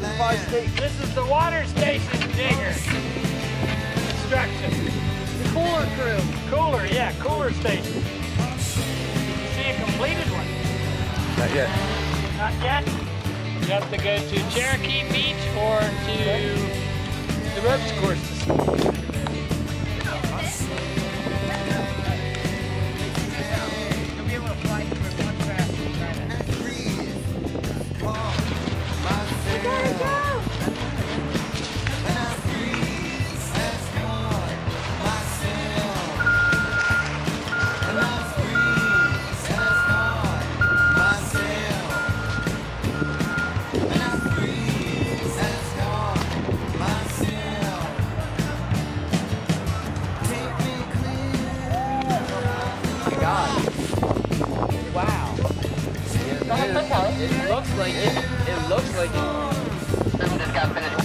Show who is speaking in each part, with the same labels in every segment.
Speaker 1: Five State.
Speaker 2: This is the water station digger. Construction.
Speaker 3: The cooler crew.
Speaker 2: Cooler, yeah, cooler station. Did you see a completed one?
Speaker 1: Not yet.
Speaker 2: Not yet. You have to go to Cherokee Beach or to the ropes courses. It
Speaker 4: looks like it. It looks like it.
Speaker 3: God.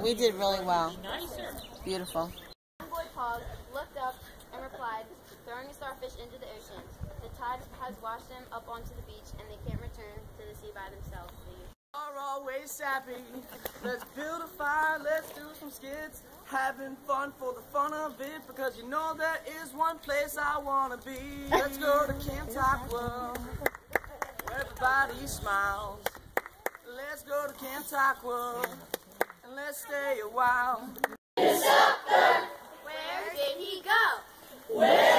Speaker 4: And
Speaker 3: We did really well.
Speaker 2: nicer.
Speaker 3: Beautiful.
Speaker 5: Boy Pog looked up and replied, throwing a starfish into the ocean. The tide has washed them up onto the beach, and they can't return to the sea by themselves.
Speaker 6: are always happy. Let's build a fire, let's do some skits. Having fun for the fun of it, because you know there is one place I wanna be. Let's go to Camp Tockwogh, where everybody smiles. Let's go to Camp Tockwogh, and let's stay a while.
Speaker 5: Where did he go? Where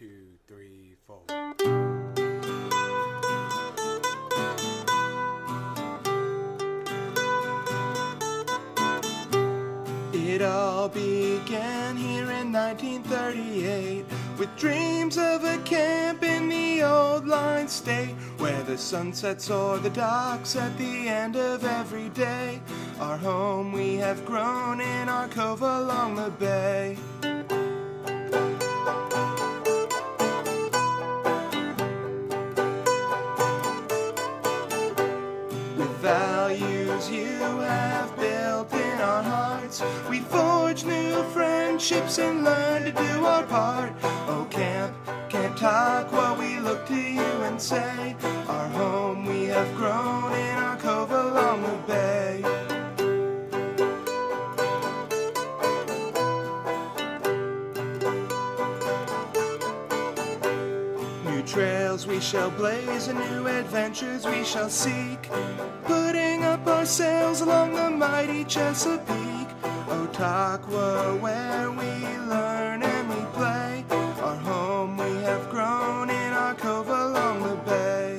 Speaker 1: two, three, four.
Speaker 6: It all began here in 1938 with dreams of a camp in the old line state where the sun sets o'er the docks at the end of every day. Our home we have grown in our cove along the bay. you have built in our hearts. We forge new friendships and learn to do our part. Oh, camp, camp Tockwogh, while we look to you and say, Our home we have grown in our cove along the bay. New trails we shall blaze and new adventures we shall seek putting up our sails along the mighty Chesapeake. Oh, Tockwogh, where we learn and we play, our home we have grown in our cove along the bay.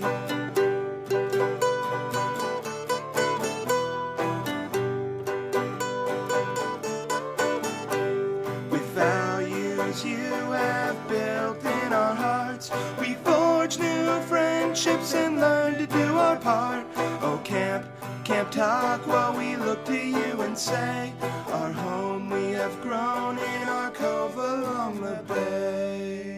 Speaker 6: With values you have built in our hearts, we forge new friendships and learn Camp Tockwogh, we look to you and say, Our home we have grown in our cove along the bay.